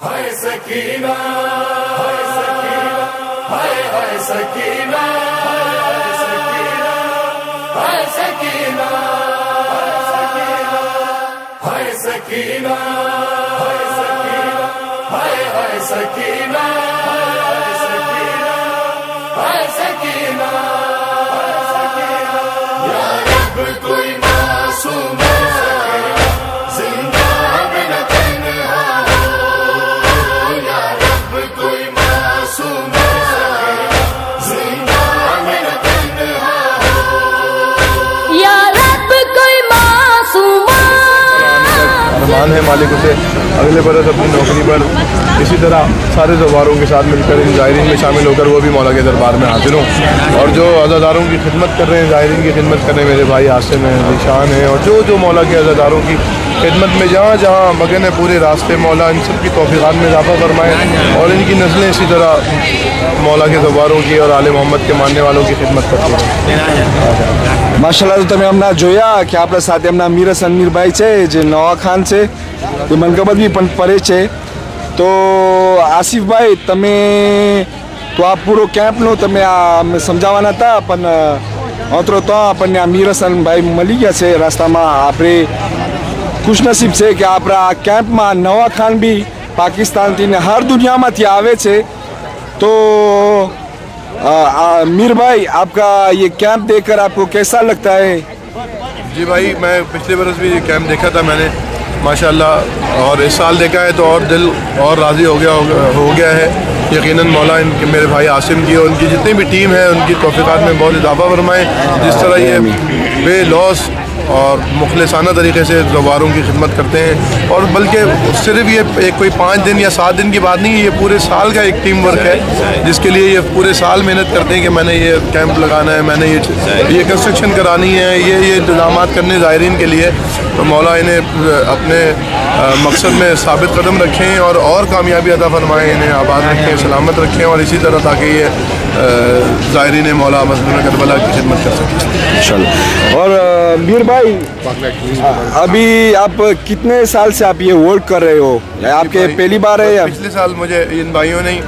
हाय सकीना हाय सकीना हाय हाय सकीना हाय सकीना हाय सकीना हाय सकीना हाय हाय सकीना हाय सकीना या रब कोई मासूम अरमान है मालिक उसे अगले बरस अपनी नौकरी पर इसी तरह सारे जवारों के साथ मिलकर इन ज़ायरीन में शामिल होकर वो भी मौला के दरबार में हाजिर हों। और जो अजादारों की खिदमत कर रहे हैं, ज़ायरीन की खिदमत कर रहे हैं मेरे भाई आसिम हैं, निशान हैं, और जो जो मौला के अजादारों की खिदमत में जहाँ जहाँ मगन है पूरे रास्ते मौला इन सब की तोफ़ीक़ात में इजाफा फरमाएँ और इनकी नस्लें इसी तरह मौला के दोबारों की और आल मोहम्मद के मानने वालों की खिदमत करती हैं માશાલ્લાહ તો તમે હમણાં જોયા કે આપણા સાથે હમણાં મીરસ અનમીરભાઈ છે જે નવા ખાન છે એ મનકબત બી પણ પરે છે તો આસિફભાઈ તમે તો આ પૂરો કેમ્પનો તમે આ અમને સમજાવવાના હતા પણ અત્રો તો આપણને આ મીરસનભાઈ મળી ગયા છે રસ્તામાં આપણે ખુશનસીબ છે કે આપણા આ કેમ્પમાં નવા ખાન બી પાકિસ્તાનથી ને હર દુનિયામાંથી આવે છે તો आ, आ, मीर भाई आपका ये कैंप देखकर आपको कैसा लगता है जी भाई मैं पिछले बरस भी ये कैंप देखा था मैंने माशाल्लाह और इस साल देखा है तो और दिल और राज़ी हो गया हो, हो गया है यकीनन मौला इनके मेरे भाई आसिम की और उनकी जितनी भी टीम है उनकी तोफ़ीक़ात में बहुत इजाफा फरमाएँ जिस तरह ये बे लॉस और मुखलसाना तरीके से दोबारों की खिदमत करते हैं। और बल्कि सिर्फ़ ये एक कोई पाँच दिन या सात दिन की बात नहीं है ये पूरे साल का एक टीम वर्क है, जिसके लिए ये पूरे साल मेहनत करते हैं कि मैंने ये कैंप लगाना है, मैंने ये ये कंस्ट्रक्शन करानी है, ये ये इंतज़ाम करने ज़ायरीन के लिए। तो मौला इन्हें अपने मकसद में साबित कदम रखें और और कामयाबी अदा फरमाएँ, इन्हें आबाद रखें, सलामत रखें और इसी तरह ताकि ये ज़ायरीन मौला मजलूम करबला की खिदमत कर सकें। चलो और मीर भाई अभी आप कितने साल से आप ये वर्क कर रहे हो? आपके पहली बार है या? पिछले साल मुझे इन भाइयों ने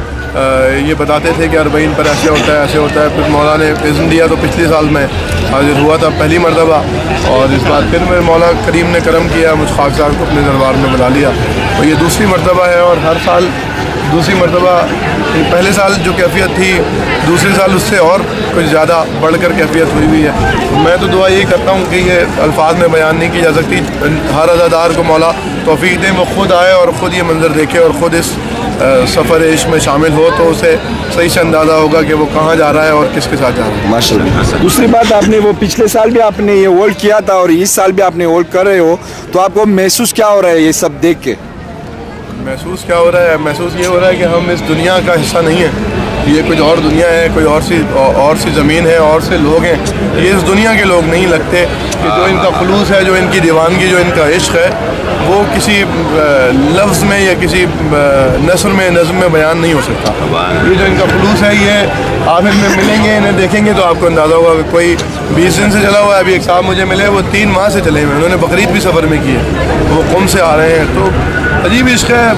ये बताते थे कि अरबईन पर ऐसे होता है ऐसे होता है। फिर मौला ने इज़्न दिया तो पिछले साल में हाजिर हुआ था पहली मरतबा। और इस बार फिर मेरे मौला करीम ने करम किया मुझ खाक साहब को अपने दरबार में बुला लिया। और ये दूसरी मरतबा है और हर साल दूसरी मरतबा, पहले साल जो कैफियत थी, दूसरे साल उससे और कुछ ज़्यादा बढ़कर कैफियत हुई हुई है। मैं तो दुआ यही करता हूँ कि ये अल्फाज में बयान नहीं की जा सकती। हर अदादार को मौला तोफ़ी दें, वो ख़ुद आए और ख़ुद ये मंज़र देखे और ख़ुद इस सफ़र इश्क में शामिल हो तो उसे सही से अंदाज़ा होगा कि वो कहाँ जा रहा है और किसके साथ जा रहा है। माशा दूसरी बात आपने, वो पिछले साल भी आपने ये वर्क किया था और इस साल भी आपने वर्क कर रहे हो तो आपको महसूस क्या हो रहा है ये सब देख के? महसूस क्या हो रहा है? महसूस ये हो रहा है कि हम इस दुनिया का हिस्सा नहीं है। ये कुछ और दुनिया है, कोई और सी और सी ज़मीन है, और से लोग हैं। ये इस दुनिया के लोग नहीं लगते कि जो इनका खलूस है, जो इनकी दीवानगी, जो इनका इश्क है, वो किसी लफ्ज़ में या किसी नसर में, नज़म में बयान नहीं हो सकता। ये जो इनका खलूस है, ये आप इनमें मिलेंगे, इन्हें देखेंगे तो आपको अंदाज़ा होगा कि कोई बीस दिन से चला हुआ है, अभी एक साहब मुझे मिले, वो तीन माह से चले हुए उन्होंने बकरीद भी सफ़र में की है। वो कौम से आ रहे हैं तो अजीब इश्क है।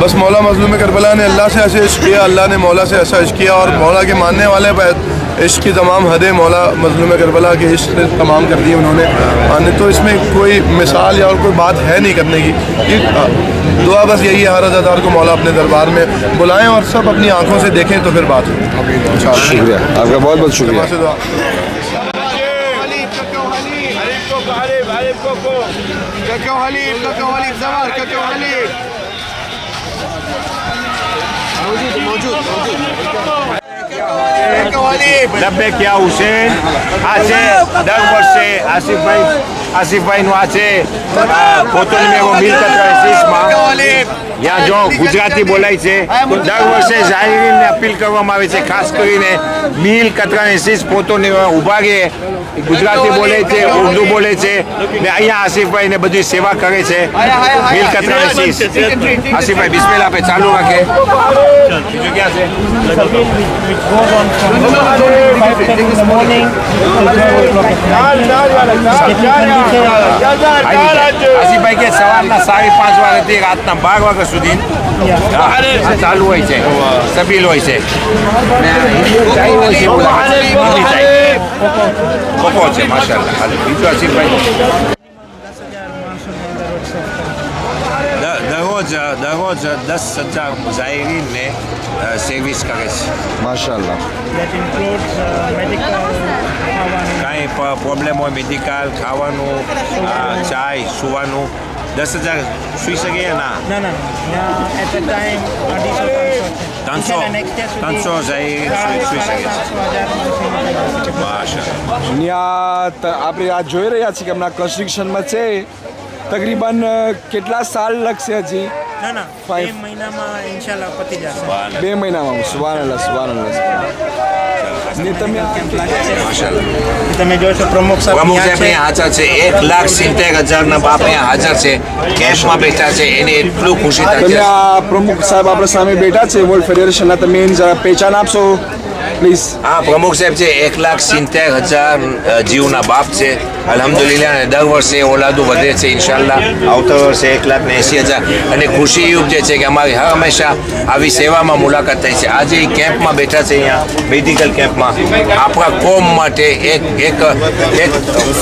बस मौला मजलूम करबला ने अल्लाह से ऐसे इश्क किया अल्लाह ने मौला से ऐसा इश्क किया और मौला के मानने वाले इश्क की तमाम हदें मौला मजलूम करबला के इश्क से तमाम कर दी उन्होंने। माने तो इसमें कोई मिसाल या और कोई बात है नहीं करने की। ये दुआ बस यही है हर अदादार को मौला अपने दरबार में बुलाएँ और सब अपनी आँखों से देखें तो फिर बात हो शुक्रिया। आपका बहुत बहुत शुक्रिया kakak Halim, kakak Halim sabar, kakak Halim. Mojud, mojud. Lebih kia Hussein, asih, dan Hussein asih Baik. આસિફભાઈનું આ છે પોતાનું એવો મિલકત રહીશમાં યા જો ગુજરાતી બોલાય છે દર વર્ષે જાહેરીને અપીલ કરવામાં આવે છે ખાસ કરીને નીલ કતરાની શીશ પોતોને ઊભા રહે. ગુજરાતી બોલે છે ઉર્દુ બોલે છે ને અહીંયા આસિફભાઈ ને બધી સેવા કરે છે. નીલ કતરાની શીશ આસિફભાઈ બિસ્મેલ આપે ચાલુ રાખે. બીજું ક્યાં છે. આસિફભાઈ કે સવારના સાડી પાંચ વાગ્યાથી રાત રાતના બાર વાગ્યા સુધી હા, આ ચાલુ હોય છે સબીલ હોય છે અને આ હિન્દુ ચાય હોય છે બોલા હિન્દી ચાય. કોકો છે માશાલ્લાહ હાલે બીજું આસિફભાઈ રોજ દરરોજ દસ હજાર જાહેરીને સર્વિસ કરે છે. માશાલ્લા કાંઈ પ્રોબ્લેમ હોય મેડિકલ ખાવાનું ચાય સુવાનું. દસ હજાર સુઈ શકે ના? ત્રણસો ત્રણસો. સુઈ શકે છે. આપણે આ જોઈ રહ્યા છીએ કે હમણાં કન્સ્ટ્રક્શનમાં છે. તકરીબન કેટલા સાલ લાગશે હજી? ના ના બે મહિનામાં ઇન્શાલ્લાહ પતી જશે. બે મહિનામાં સુવાનલ્લા સુવાનલ્લા ને તમે તમે જોશો પ્રમુખ સાહેબ પ્રમુખ ત્યાં સાહેબ અહીંયા હાજર છે. એક લાખ સિત્તેર હજારના બાપ અહીંયા હાજર છે. કેશમાં બેઠા છે. એને એટલું ખુશી થાય તમે છે. આ પ્રમુખ સાહેબ આપણા સામે બેઠા છે. વર્લ્ડ ફેડરેશનના તમે એની જરા પહેચાન આપશો? પ્લીઝ. હા, પ્રમુખ સાહેબ છે, એક લાખ સિત્તેર હજાર જીવના બાપ છે. અલહમદુલિલ્લાહ, અને દર વર્ષે ઓલાદું વધે છે ઇન્શાલ્લાહ આવતા વર્ષે એક લાખ ને એંસી હજાર. અને ખુશી યુગ જે છે, કે અમારી હર હંમેશા આવી સેવામાં મુલાકાત થઈ છે. આજે એ કેમ્પમાં બેઠા છે અહીંયા મેડિકલ કેમ્પમાં. આપણા કોમ માટે એક એક એક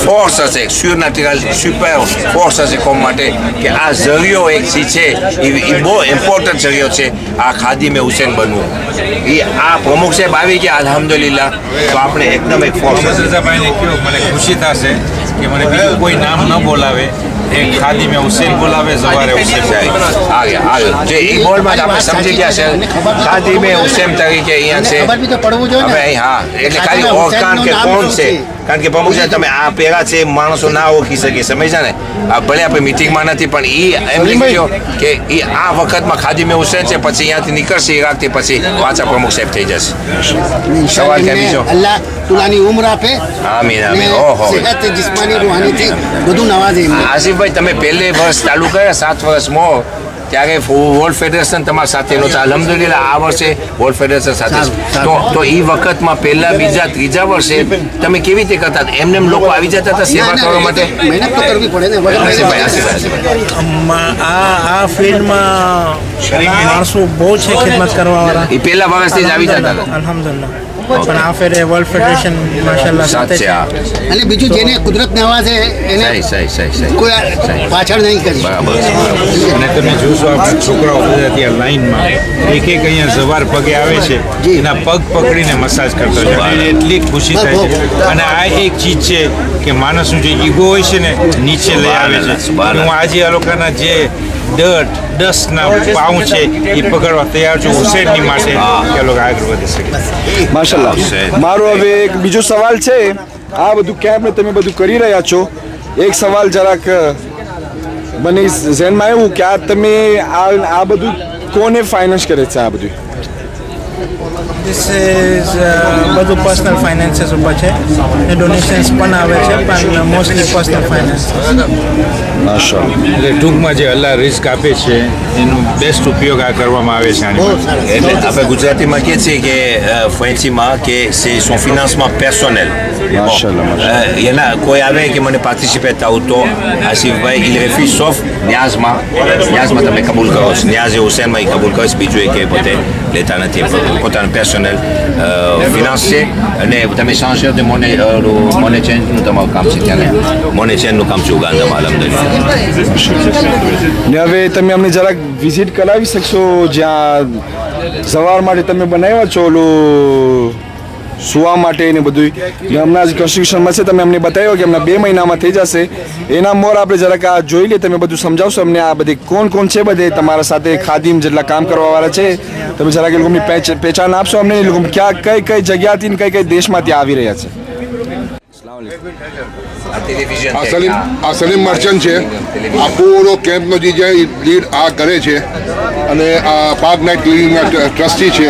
ફોર્સ હશે સ્યુનેટિકલ સુપર ફોર્સ હશે કોમ માટે, કે આ ઝરિયો એક સી છે, એ બહુ ઇમ્પોર્ટન્ટ ઝરિયો છે. આ ખાદીમે હુસેન બનવું. એ આ પ્રમુખ સાહેબ આવી ગયા અલહમદુલિલ્લાહ તો આપણે એકદમ એક ફોર્સ હશે રજાભાઈને કહ્યું મને ખુશી થશે કે મને બીજું કોઈ નામ ન બોલાવે એ ખાદી મેં હુસેન બોલાવે સવારે હુસેન બોલાવે. આ ગયા આ ગયા. જે ઈ બોર્ડમાં જ આપણે સમજી ગયા છે ખાદી મેં હુસેન તરીકે અહીંયા છે ખબર બી તો પડવું જોઈએ ને. હવે અહીં હા એટલે ખાલી ખાદીમાં ઓળખાણ કે હુસેનનું નામ કોણ શું છે છે? કારણ કે પ્રમુખ સાહેબ તમે આ પહેરા છે માણસો ના ઓળખી શકે સમજ્યા ને આ ભલે આપણે મિટિંગમાં નથી પણ ઈ એમ લીધો કે ઈ આ વખતમાં ખાદી મેં હુસેન છે પછી અહીંયાથી નીકળશે ઈરાકથી પછી પાછા પ્રમુખ સાહેબ થઈ જશે સવાલ કે બીજો અલ્લાહ તુલાની ઉંમર આપે આમીન, આમીન. ને ઓહો. સેહત જિસ્માની રૂહાનીથી બધું નવાજે એમને. આસિફભાઈ તમે પહેલે વર્ષ ચાલુ કર્યા સાત વર્ષ મોર ત્યારે વર્લ્ડ ફેડરેશન તમારા સાથે નહોતા અલહમદુલિલ્લાહ આ વર્ષે વર્લ્ડ ફેડરેશન સાથે તો તો એ વખતમાં પહેલા બીજા ત્રીજા વર્ષે તમે કેવી રીતે કરતા? હતા? એમને એમ લોકો આવી જતા હતા સેવા કરવા માટે? મહેનત તો કરવી પડે ને. આ આ ફિલ્ડમાં માણસો બહુ છે ખિદમત કરવાવાળા. એ પહેલા વર્ષથી જ આવી જતા હતા. અલ્હમ્દુલિલ્લાહ. પણ આ ફેરે વર્લ્ડ ફેડરેશન માશાલ્લાહ સાથે છે આ. અને બીજું જેને કુદરત નવાજે એને સહી સહી સહી સહી. કોઈ પાછળ નહીં કરી. બરાબર અને તમે જોશો આપણા છોકરાઓ બધા ત્યાં લાઈનમાં એક એક અહીંયા સવાર પગે આવે છે એના પગ પકડીને મસાજ કરતો છે. અને એટલી ખુશી થાય છે. અને આ એક ચીજ છે કે માણસનું જે ઈગો હોય છે ને નીચે લઈ આવે છે. હું આજે આ લોકોના જે ડટ ડસ્ટના પાઉં છે એ પકડવા તૈયાર છું હુસેનની માટે કે આ લોકો આગળ વધી શકે માશાલ્લાહ આવશે. મારો હવે એક બીજો સવાલ છે આ બધું કેમ્પ તમે બધું કરી રહ્યા છો એક સવાલ જરાક મને ઝેનમાં આવ્યું કે આ તમે આ આ બધું કોને ફાઇનાન્સ કરે છે આ બધું ધીસ ઇઝ બધું પર્સનલ ફાઇનાન્સીસ ઉપર છે ને ડોનેશન્સ પણ આવે છે પણ મોસ્ટલી પર્સનલ ફાઇનાન્સ માશાલ્લાહ એટલે ટૂંકમાં જે અલ્લાહ રિસ્ક આપે છે એનો બેસ્ટ ઉપયોગ આ કરવામાં આવે છે આની માટે. એટલે આપણે ગુજરાતીમાં કહીએ છીએ કે અ, ફ્રેન્ચીમાં કે c'est son financement personnel માશાલ્લાહ, માશાલ્લાહ. અ, એના કોઈ આવે કે મને પાર્ટિસિપેટ થવું તો આસિફભાઈ il refuse sauf ન્યાઝમાં ન્યાઝમાં તમે કબૂલ કરો છો ન્યાઝ એ હુસેનમાં એ કબૂલ કરે છે બીજું એ કે પોતે લેતા નથી પોતાનું પર્સનલ ફિનાન્સ છે અને તમે સાંસદ de મોને મોને ચેન્જનું તમારું કામ છે ત્યાં મોને ચેન્જનું કામ છે ઉગાન્ડામાં અલહમદુલિલ્લાહ ને હવે તમે અમને જરાક વિઝિટ કરાવી શકશો જ્યાં સવાર માટે તમે બનાવ્યા છો ઓલું સુવા માટે ને બધું હમણાં જ કન્સ્ટ્રક્શનમાં છે તમે અમને બતાવ્યો કે હમણાં બે મહિનામાં થઈ જશે. એના મોર આપણે જરાક આ જોઈ લઈએ તમે બધું સમજાવશો અમને આ બધી કોણ કોણ છે બધે? તમારા સાથે ખાદીમ જેટલા કામ કરવાવાળા છે. તમે જરાક એ લોકોની પહેચાન આપશો અમને એ લોકો ક્યાં કઈ કઈ જગ્યાથી ને કઈ કઈ દેશમાંથી આવી રહ્યા છે. આ સલીમ આ સલીમ મર્ચન્ટ છે. આ પૂરો કેમ્પનો જે લીડ આ કરે છે. અને આ પાક નાઇટ ક્લિનિંગના ટ્રસ્ટી છે.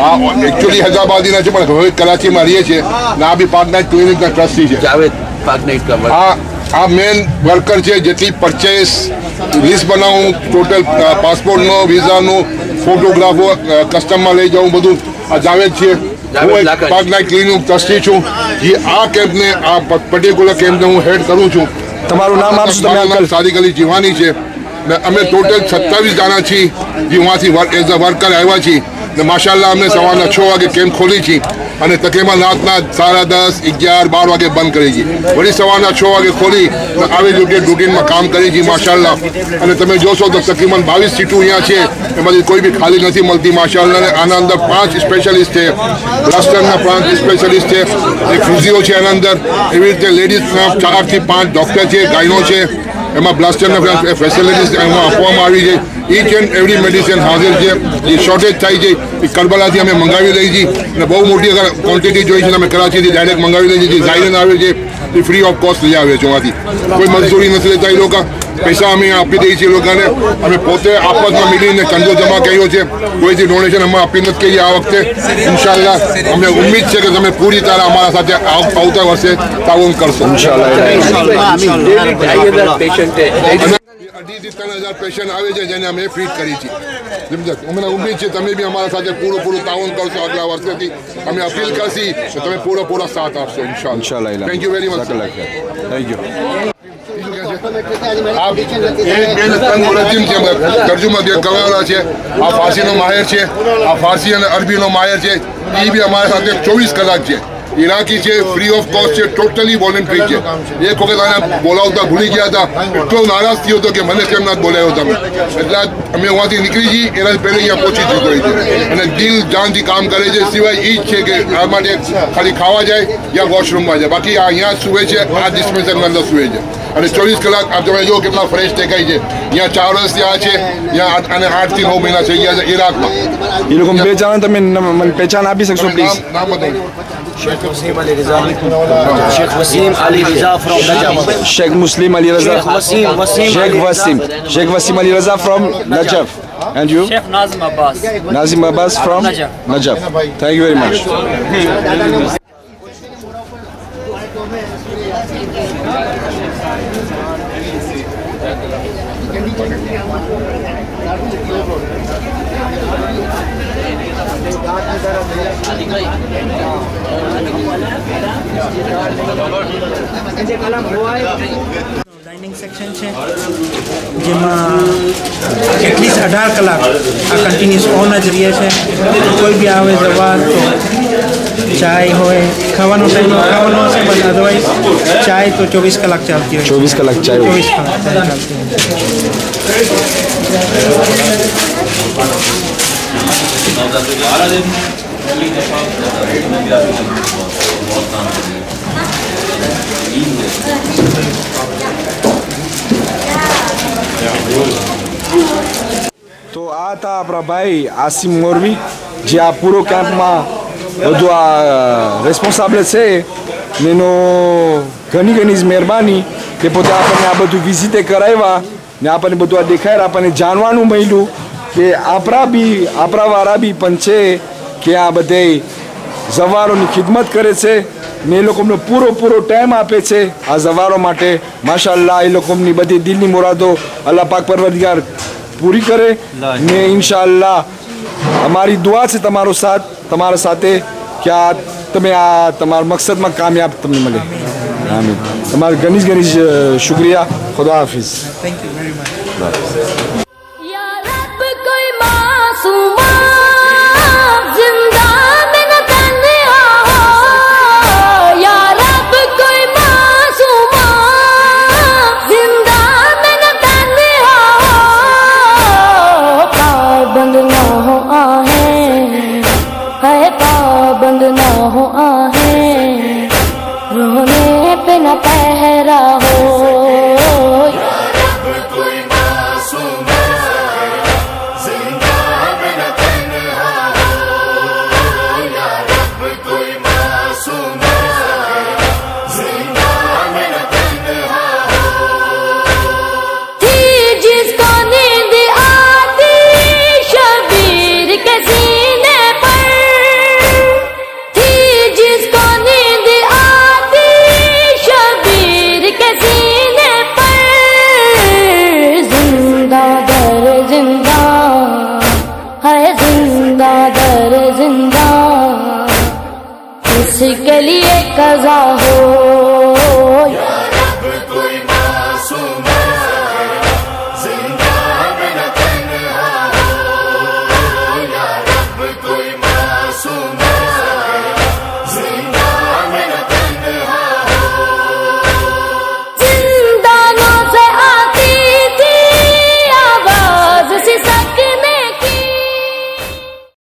હા એકચ્યુઅલી હૈદરાબાદી નથી પણ હવે કરાચીમાં રહીએ છીએ ને આ બી પાર્ટનર ક્લિનિકના ટ્રસ્ટી છે જાવેદ પાર્ટનર આ આ મેન વર્કર છે જેટલી પરચેસ લિસ્ટ બનાવું ટોટલ પાસપોર્ટનો વિઝાનું ફોટોગ્રાફો કસ્ટમમાં લઈ જાઉં બધું આ જાવેદ છે હું એક પાર્ટનર ક્લિનિક ટ્રસ્ટી છું જે આ કેમ્પને આ પર્ટિક્યુલર કેમ્પને હું હેડ કરું છું તમારું નામ આપશો તમે અંકલ સાદિક અલી જીવાની છે અમે ટોટલ સત્તાવીસ જણા છીએ જે વાથી એઝ અ વર્કર આવ્યા છીએ ને માશાલ્લાહ અમે સવારના છ વાગે કેમ્પ ખોલી છીએ અને તકરીબન રાતના સાડા દસ અગિયાર બાર વાગે બંધ કરી છીએ વળી સવારના છ વાગે ખોલી ને આવી રૂટીન રૂટીનમાં કામ કરી છીએ માશાલ્લાહ અને તમે જોશો તો તકરીબન બાવીસ સીટો અહીંયા છે એમાંથી કોઈ બી ખાલી નથી મળતી માશાલ્લાહ અને આના અંદર પાંચ સ્પેશિયાલિસ્ટ છે બ્લાસ્ટરના પાંચ સ્પેશિયાલિસ્ટ છે એક ફિઝિયો છે એના અંદર એવી રીતે લેડીઝના ચારથી પાંચ ડૉક્ટર છે ગાયનો છે એમાં બ્લાસ્ટરના ફેસિલિટીઝ એમાં આપવામાં આવી છે ईच एंड एवरी मेडिसिन हाजिर है शॉर्टेज थी जी करबला थी अमे मंगा दी बहुत मोटी अगर क्वॉंटिटी जो है कराची थी डायरेक्ट मंगा दी ज़ाहिर आए थे फ्री ऑफ़ कॉस्ट लिया चुनाव कोई मजदूरी नहीं लेता ये पैसा अमे आप दी ने अमेते आपस में मिली ने कंधो जमा करो कोई थी डोनेशन अमे आप आ वक्त इनशाला अमे उम्मीद है कि तब पूरी तरह अमरा साथ आता वर्षे तब कर सो અઢીથી ત્રણ હજાર પેશન્ટ આવે છે જેને અમે ફીટ કરી છે. અમને ઉમ્મીદ છે તમે બી અમારા સાથે પૂરું પૂરું તાઉન કરશો આગલા વર્ષેથી. અમે અપીલ કરશી તો તમે પૂરો પૂરો સાથ આપશો ઇન્શાલ્લાહ thank you very much thank you આ એક બેન તન મુલજિમ છે તર્જુમા છે. આ ફારસીનો માહેર છે આ ફારસી અને અરબીનો માહેર છે. એ બી અમારા સાથે ચોવીસ કલાક છે. ઇરાકી છે ફ્રી ઓફ કોસ્ટ છે ટોટલી વોલન્ટરી છે એક વખત આને બોલાવતા ભૂલી ગયા હતા એટલો નારાજ થયો હતો કે મને કેમ ના બોલાવ્યો તમે એટલે આ અમે અહીંયાથી નીકળી જઈએ એના પહેલે અહીંયા પહોંચી ચૂક્યો છે અને દિલ જાનથી કામ કરે છે સિવાય એ જ છે કે આ માટે ખાલી ખાવા જાય યા વોશરૂમમાં જાય બાકી આ અહીંયા સુવે છે આ ડિસ્પેન્સરમાં અંદર સુવે છે અને ચોવીસ કલાક આપ તમે જો કેટલા ફ્રેશ દેખાય છે અહીંયા ચાર વર્ષથી આ છે અહીંયા આઠ અને આઠ થી નવ મહિના થઈ ગયા છે ઇરાકમાં એ લોકો બે જણા તમે ન- મને પહેચાન આપી શકશો પ્લીઝ નામ Sheikh Wasim Ali Raza from Najaf. Sheikh Muslim Ali Raza. Sheikh Wasim, Wasim Sheikh Wasim. Sheikh Wasim Ali Raza from Najaf. And you? Sheikh Nazim Abbas. Nazim Abbas from Najaf. Najaf. Thank you very much. Dining section છે જેમાં at least અઢાર કલાક આ continuous on જ રહે છે કોઈ બી આવે જવા તો ચાય હોય ખાવાનો ટાઈમ ખાવાનો હશે પણ અદરવાઇઝ ચાય તો ચોવીસ કલાક ચાલતી હોય ચોવીસ કલાક ચાય હોય. ચોવીસ કલાક ચાય ચાલતી હોય તો આ હતા આપણા ભાઈ આસિમ મોરવી જે આ પૂરો કેમ્પમાં બધું આ રેસ્પોન્સિબલ છે. એનો ઘણી ઘણી જ મહેરબાની કે પોતે આપણને આ બધું વિઝિટે કરાવ્યા ને આપણને બધું આ દેખાય આપણને જાણવાનું મળ્યું કે આપણા બી, આપણા વાળા બી પણ છે. કે આ બધે ઝવારોની ખિદમત કરે છે ને એ લોકોનો પૂરો પૂરો ટાઈમ આપે છે આ ઝવારો માટે માશાલ્લાહ એ લોકોની બધી દિલની મુરાદો અલ્લાહ પાક પરવરદિગાર પૂરી કરે ને ઇન્શાઅલ્લાહ અમારી દુઆ છે તમારો સાથ તમારા સાથે કે આ તમે આ તમારા મકસદમાં કામયાબ તમને મળે આમીન તમારો ઘણી જ ઘણી જ, અ, શુક્રિયા ખુદા Hafiz thank you very much ज़िंदा इसके लिए कजा हो।